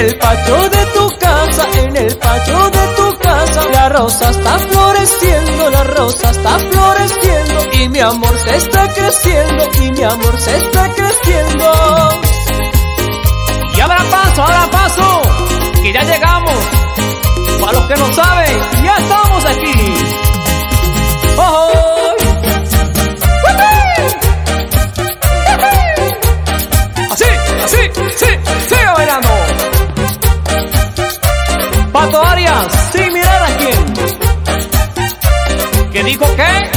En el patio de tu casa, en el patio de tu casa. La rosa está floreciendo, la rosa está floreciendo. Y mi amor se está creciendo, y mi amor se está creciendo. Y ahora paso, ahora paso, que ya llegamos. Para los que no saben, ya estamos aquí. ¡Ojo! ¡Así, así, sí! Benito Arias, sin mirar a quién. ¿Qué dijo qué?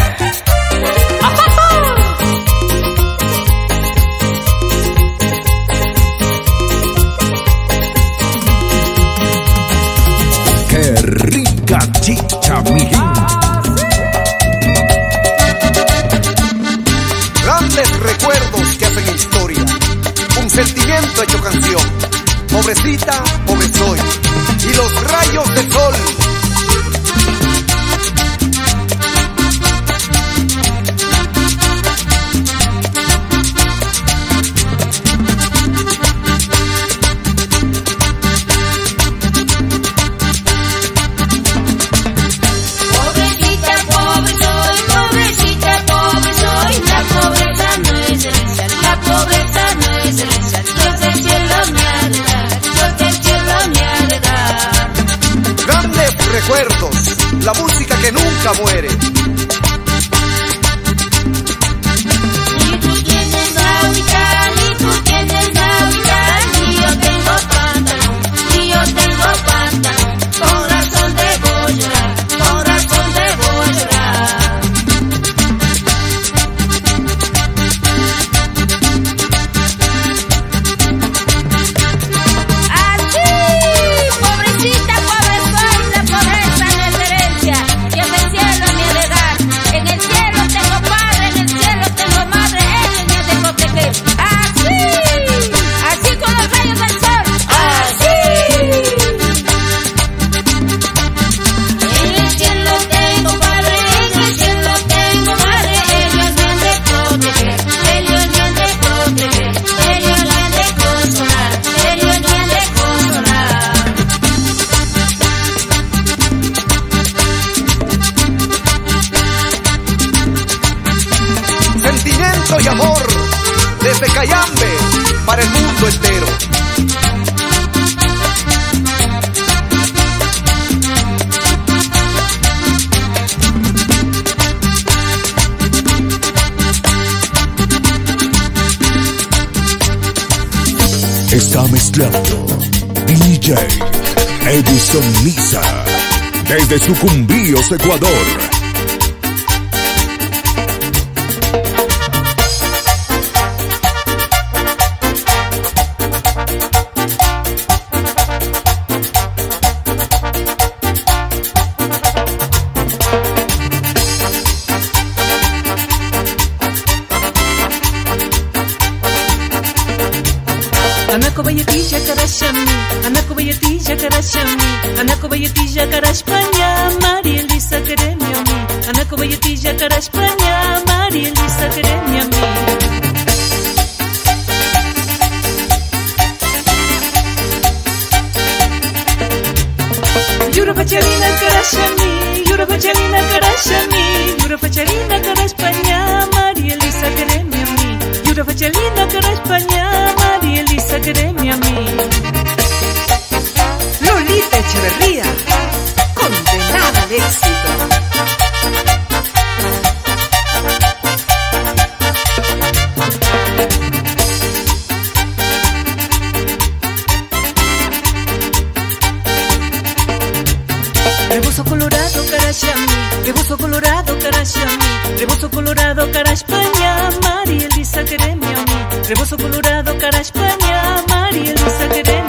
¡Qué rica chicha, mi gente! Grandes recuerdos que hacen historia. Un sentimiento hecho canción. Pobrecita, pobre soy desde Sucumbíos, Ecuador. Она кова bayatilla cara España, María Elisa quereme a mí. Anako bayatilla cara España, María Elisa quereme a mí. Yura Pachalina Karashami, Yura Pachalina Karashami, Yura Pachalina cara España, María Elisa quereme a mí. Yura Pachalina cara España, María Elisa quereme a mí. Lolita Echeverría, condenada al éxito. Rebozo colorado, cara Yami, rebozo colorado, cara Yami, rebozo colorado, cara España, María Elisa quereme a mí. Rebozo colorado, cara España, María Elisa quereme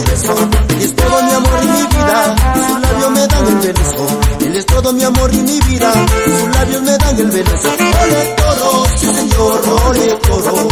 Él es todo mi amor y mi vida, sus labios me dan el beso. Él es todo mi amor y mi vida, sus labios me dan el beso. Ole toro, sí señor, ole toro.